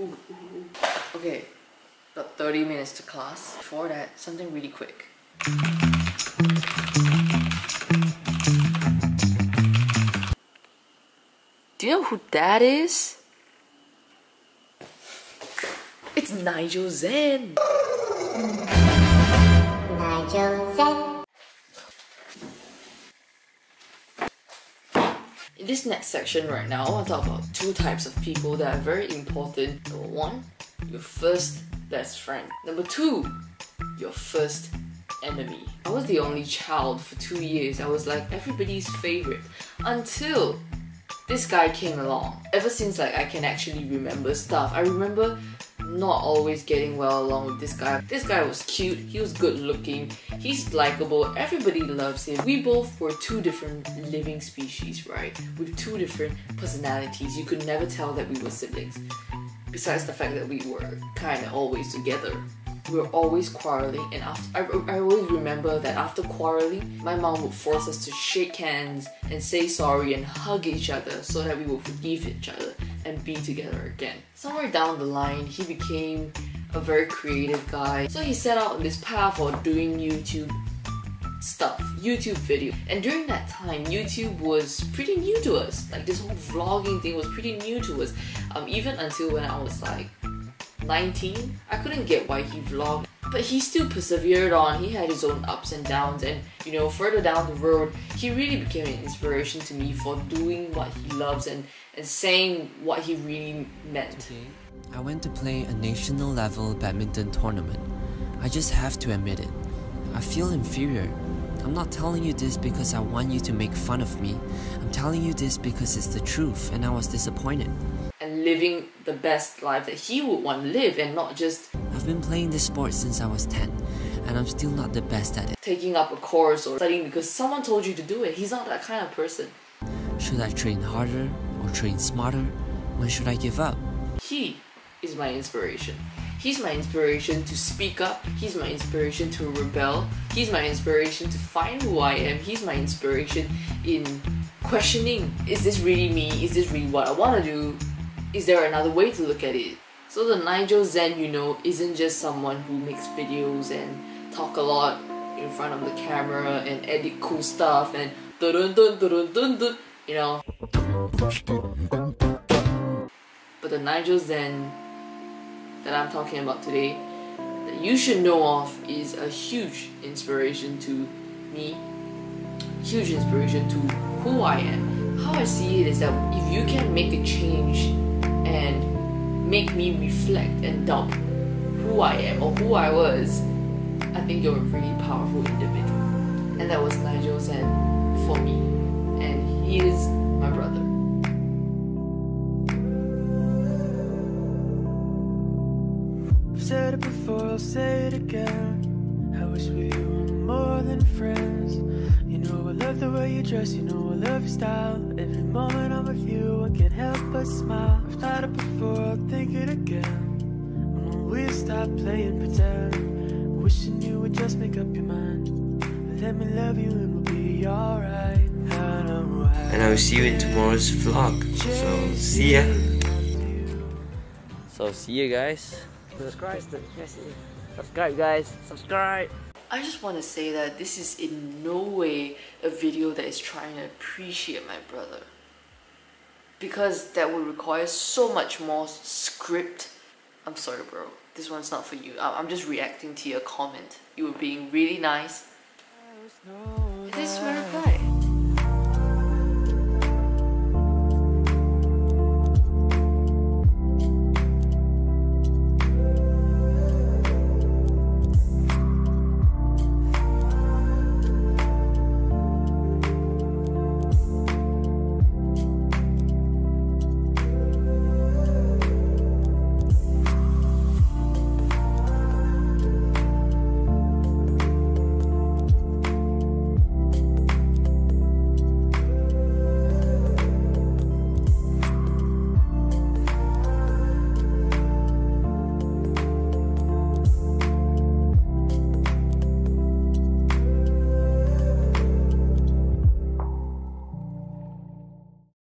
Ooh. Okay, got 30 minutes to class. Before that, something really quick. Do you know who that is? It's Nigel Zhen. Nigel Zhen. This next section right now, I want to talk about two types of people that are very important. Number one, your first best friend. Number two, your first enemy. I was the only child for two years. I was like everybody's favorite until this guy came along. Ever since like I can actually remember stuff, I remember not always getting well along with this guy. This guy was cute, he was good looking, he's likable, everybody loves him. We both were two different living species, right? With two different personalities. You could never tell that we were siblings. Besides the fact that we were kind of always together we were always quarreling and after I, I always remember that after quarreling my mom would force us to shake hands and say sorry and hug each other so that we would forgive each other and be together again. Somewhere down the line he became a very creative guy. So he set out on this path of doing youtube stuff youtube video. And during that time youtube was pretty new to us. Like this whole vlogging thing was pretty new to us. Um, even until when i was like 19, I couldn't get why he vlogged. But he still persevered on, he had his own ups and downs and you know, further down the road, he really became an inspiration to me for doing what he loves and, and saying what he really meant. Today, I went to play a national level badminton tournament. I just have to admit it. I feel inferior. I'm not telling you this because I want you to make fun of me. I'm telling you this because it's the truth and I was disappointed and living the best life that he would want to live and not just been playing this sport since I was 10 and I'm still not the best at it. Taking up a course or studying because someone told you to do it. He's not that kind of person. Should I train harder or train smarter? When should I give up? He is my inspiration. He's my inspiration to speak up. He's my inspiration to rebel. He's my inspiration to find who I am. He's my inspiration in questioning is this really me? Is this really what I want to do? is there another way to look at it? So the Nigel Zhen you know isn't just someone who makes videos and talk a lot in front of the camera and edit cool stuff and dun dun dun dun dun you know. But the Nigel Zhen that I'm talking about today that you should know of is a huge inspiration to me, huge inspiration to who I am. How I see it is that if you can make a change and make me reflect and doubt who I am or who I was, I think you're a really powerful individual. And that was Nigel Zhen for me. And he is my brother. I've said it before, I'll say it again. I wish we were more than friends. You know I love the way you dress, you know I love your style. Every moment I'm with you, I can't help but smile. I've thought it before, I'll think it again. When we stop playing pretend, wishing you would just make up your mind. Let me love you and we'll be alright. And I will see you in tomorrow's vlog. So see ya. So see you guys. Subscribe, subscribe guys, subscribe. I just want to say that this is in no way a video that is trying to appreciate my brother. Because that would require so much more script. I'm sorry bro, this one's not for you. I'm just reacting to your comment. You were being really nice. This is my reply.